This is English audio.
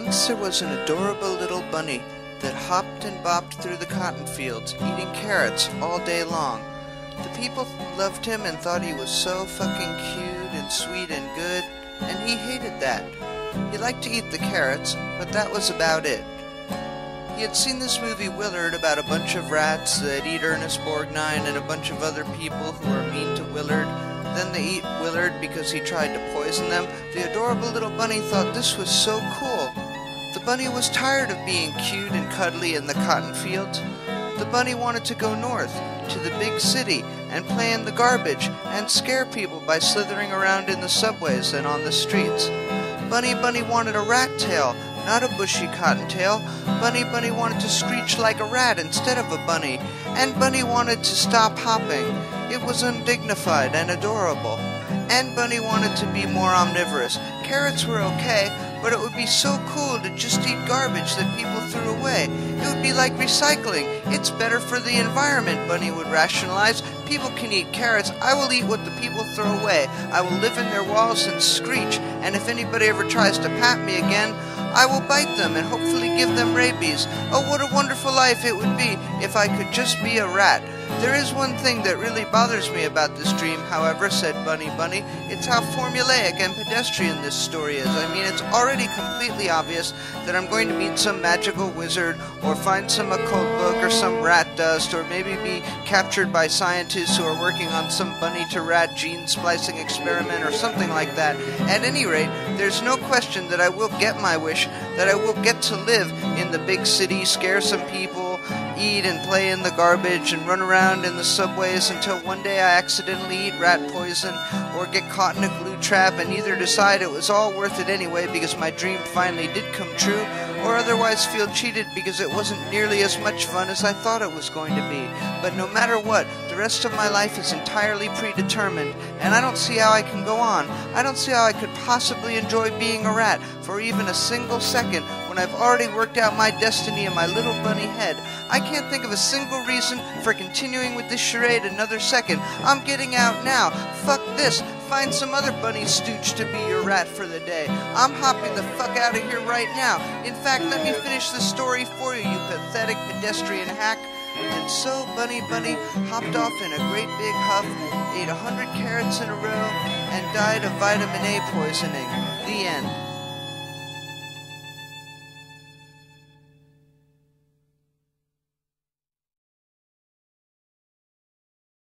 Once there was an adorable little bunny that hopped and bopped through the cotton fields, eating carrots all day long. The people loved him and thought he was so fucking cute and sweet and good, and he hated that. He liked to eat the carrots, but that was about it. He had seen this movie Willard about a bunch of rats that eat Ernest Borgnine and a bunch of other people who are mean to Willard. Then they eat Willard because he tried to poison them. The adorable little bunny thought this was so cool. The bunny was tired of being cute and cuddly in the cotton fields. The bunny wanted to go north, to the big city, and play in the garbage, and scare people by slithering around in the subways and on the streets. Bunny Bunny wanted a rat tail, not a bushy cottontail. Bunny Bunny wanted to screech like a rat instead of a bunny, and Bunny wanted to stop hopping. It was undignified and adorable. And Bunny wanted to be more omnivorous. Carrots were okay, but it would be so cool to just eat garbage that people threw away. It would be like recycling. It's better for the environment, Bunny would rationalize. People can eat carrots. I will eat what the people throw away. I will live in their walls and screech, and if anybody ever tries to pat me again, I will bite them and hopefully give them rabies. Oh, what a wonderful life it would be if I could just be a rat. There is one thing that really bothers me about this dream, however, said Bunny Bunny. It's how formulaic and pedestrian this story is. I mean, it's already completely obvious that I'm going to meet some magical wizard, or find some occult book, or some rat dust, or maybe be captured by scientists who are working on some bunny to rat gene splicing experiment, or something like that. At any rate, there's no question that I will get my wish, that I will get to live in the big city, scare some people, eat and play in the garbage, and run around in the subways until one day I accidentally eat rat poison or get caught in a glue trap and either decide it was all worth it anyway because my dream finally did come true, or otherwise feel cheated because it wasn't nearly as much fun as I thought it was going to be. But no matter what, the rest of my life is entirely predetermined, and I don't see how I can go on. I don't see how I could possibly enjoy being a rat for even a single second when I've already worked out my destiny in my little bunny head. I can't think of a single reason for continuing with this charade another second. I'm getting out now. Fuck this. Find some other bunny stooge to be your rat for the day. I'm hopping the fuck out of here right now. In fact, let me finish the story for you, you pathetic pedestrian hack. And so Bunny Bunny hopped off in a great big huff, ate a hundred carrots in a row, and died of vitamin A poisoning. The end.